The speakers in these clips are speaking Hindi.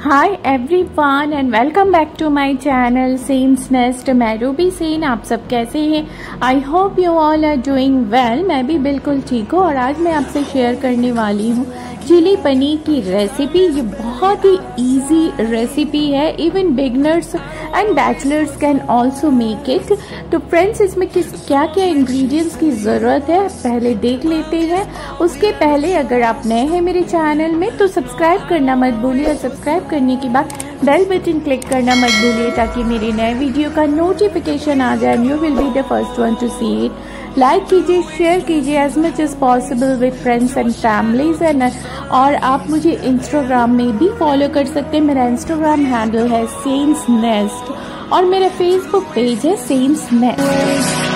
Hi everyone and welcome back to my channel Sense Nest मैं रूबी सेन, आप सब कैसे हैं? I hope you all are doing well मैं भी बिल्कुल ठीक हूँ, और आज मैं आपसे शेयर करने वाली हूँ चिली पनीर की रेसिपी ये बहुत ही इजी रेसिपी है. Even beginners and bachelors can also make it तो फ्रेंड्स इसमें किस क्या क्या इंग्रेडिएंट्स की ज़रूरत है? पहले देख लेते हैं. उसके पहले अगर आप नए हैं मेरे चैनल में तो सब्सक्राइब करना मत भूलिए और सब्सक्राइब करने के बाद बेल बटन क्लिक करना मत भूलिए ताकि मेरे नए वीडियो का नोटिफिकेशन आ जाए. You will be the first one to see it like कीजिए शेयर कीजिए as much as possible with friends and families and और आप मुझे इंस्टाग्राम में भी फॉलो कर सकते हैं। मेरा इंस्टाग्राम हैंडल है सेंस नेस्ट और मेरा फेसबुक पेज है सेंस नेस्ट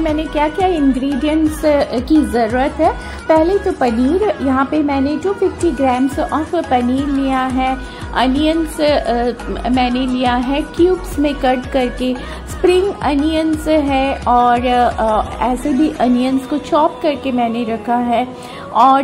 मैंने क्या क्या इंग्रेडिएंट्स की ज़रूरत है। पहले तो पनीर, यहाँ पे मैंने 250 ग्राम्स ऑफ़ पनीर लिया है अनियंस मैंने लिया है क्यूब्स में कट करके स्प्रिंग अनियंस है और ऐसे भी अनियंस को चॉप करके मैंने रखा है और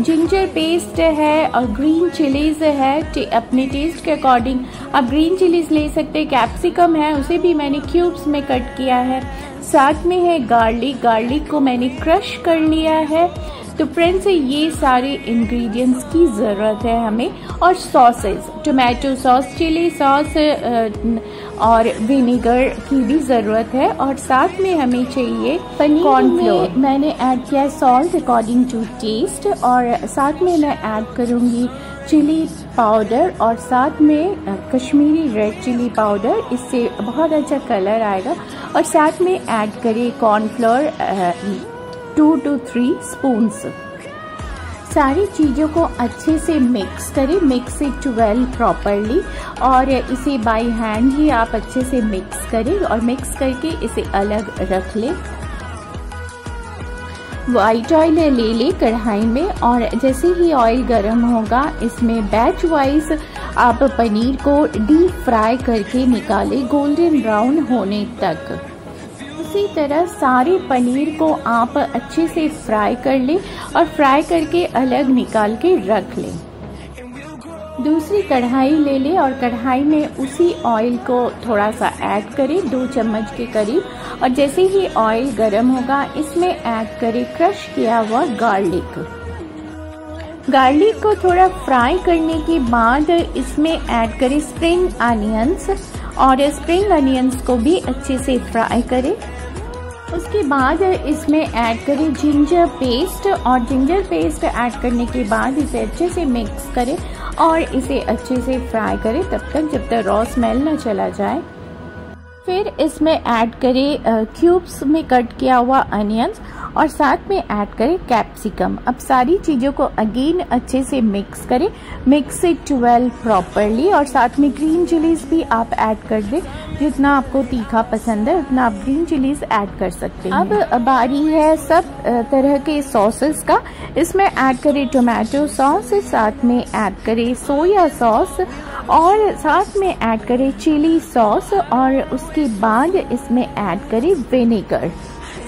जिंजर पेस्ट है और ग्रीन चिलीज़ है अपने टेस्ट के अकॉर्डिंग आप ग्रीन चिलीज़ ले सकते हैं कैप्सिकम है, उसे भी मैंने क्यूब्स में कट किया है। साथ में है गार्लिक। गार्लिक को मैंने क्रश कर लिया है। तो फ्रेंड्स ये सारे इंग्रेडिएंट्स की ज़रूरत है हमें। और sausage tomato sauce chilli sauce और विनेगर की भी ज़रूरत है। और साथ में हमें चाहिए पनीर कॉर्नफ्लोर मैंने ऐड किया है सॉल्ट अकॉर्डिंग टू टेस्ट और साथ में मैं ऐड करूँगी चिली पाउडर और साथ में कश्मीरी रेड चिली पाउडर इससे बहुत अच्छा कलर आएगा। और साथ में ऐड करें cornflour two to three spoons सारी चीज़ों को अच्छे से मिक्स करें मिक्स इट वेल प्रॉपरली और इसे बाय हैंड ही आप अच्छे से मिक्स करें और मिक्स करके इसे अलग रख लें। वाइट ऑयल ले ले कढ़ाई में और जैसे ही ऑयल गर्म होगा, इसमें बैच वाइज आप पनीर को डीप फ्राई करके निकालें गोल्डन ब्राउन होने तक। उसी तरह सारे पनीर को आप अच्छे से फ्राई कर लें और फ्राई करके अलग निकाल के रख लें। दूसरी कढ़ाई ले लें और कढ़ाई में उसी ऑयल को थोड़ा सा ऐड करें, दो चम्मच के करीब। और जैसे ही ऑयल गर्म होगा, इसमें ऐड करें क्रश किया हुआ गार्लिक गार्लिक को थोड़ा फ्राई करने के बाद इसमें ऐड करें स्प्रिंग अनियंस और स्प्रिंग अनियंस को भी अच्छे से फ्राई करें। उसके बाद इसमें ऐड करें जिंजर पेस्ट और जिंजर पेस्ट ऐड करने के बाद इसे अच्छे से मिक्स करें। और इसे अच्छे से फ्राई करें तब तक जब तक रॉ स्मेल ना चला जाए। फिर इसमें ऐड करें क्यूब्स में कट किया हुआ अनियंस और साथ में ऐड करें कैप्सिकम अब सारी चीज़ों को अगेन अच्छे से मिक्स करें। मिक्स इट वेल प्रॉपरली और साथ में ग्रीन चिलीज भी आप ऐड कर दें। जितना आपको तीखा पसंद है, उतना आप ग्रीन चिलीज ऐड कर सकते हैं। अब बारी है सब तरह के सॉसेस का। इसमें ऐड करें टोमेटो सॉस साथ में ऐड करें सोया सॉस और साथ में ऐड करें चिली सॉस और उसके बाद इसमें ऐड करें विनेगर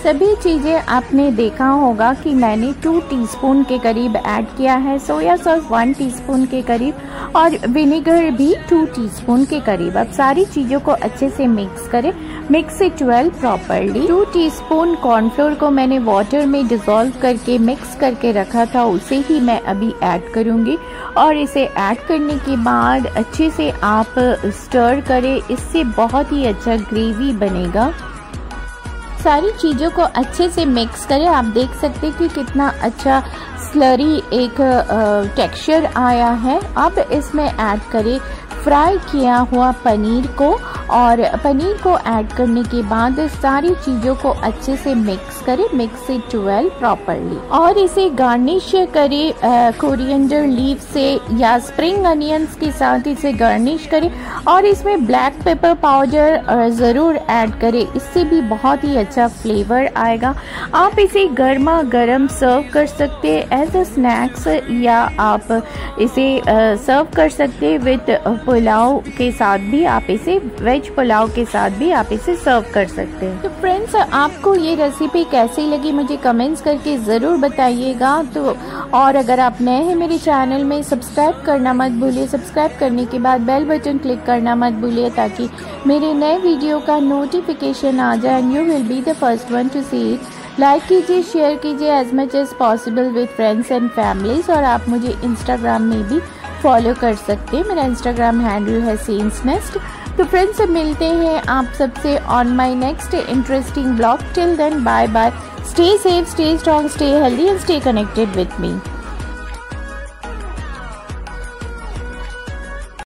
सभी चीज़ें आपने देखा होगा कि मैंने टू टीस्पून के करीब ऐड किया है सोया सॉस वन टीस्पून के करीब और विनेगर भी टू टीस्पून के करीब। अब सारी चीज़ों को अच्छे से मिक्स करें। Mix it well properly two teaspoon cornflour को मैंने वाटर में डिज़ोल्व करके मिक्स करके रखा था, उसे ही मैं अभी ऐड करूँगी। और इसे ऐड करने के बाद अच्छे से आप स्टर करें, इससे बहुत ही अच्छा ग्रेवी बनेगा। सारी चीज़ों को अच्छे से मिक्स करें। आप देख सकते हैं कि कितना अच्छा स्लरी एक टेक्सचर आया है। अब इसमें ऐड करें। फ्राई किया हुआ पनीर को और पनीर को ऐड करने के बाद सारी चीज़ों को अच्छे से मिक्स करें मिक्स इट वेल प्रॉपरली और इसे गार्निश करें कोरिएंडर लीव से या स्प्रिंग अनियंस के साथ इसे गार्निश करें और इसमें ब्लैक पेपर पाउडर ज़रूर ऐड करें। इससे भी बहुत ही अच्छा फ्लेवर आएगा। आप इसे गर्मा गर्म सर्व कर सकते हैं एज अ स्नैक्स या आप इसे सर्व कर सकते विथ पुलाव के साथ भी आप इसे वेज वेज पुलाव के साथ भी आप इसे सर्व कर सकते हैं। तो फ्रेंड्स आपको ये रेसिपी कैसी लगी मुझे कमेंट्स करके ज़रूर बताइएगा। तो और अगर आप नए हैं मेरे चैनल में सब्सक्राइब करना मत भूलिए। सब्सक्राइब करने के बाद बेल बटन क्लिक करना मत भूलिए ताकि मेरे नए वीडियो का नोटिफिकेशन आ जाए and you will be the first one to see it like कीजिए शेयर कीजिए as much as possible with friends and families और आप मुझे इंस्टाग्राम में भी फॉलो कर सकते हैं। मेरा इंस्टाग्राम हैंडल है सीन्स नेस्ट तो फ्रेंड्स मिलते हैं आप सबसे on my next interesting blog till then bye bye stay safe stay strong stay healthy and stay connected with me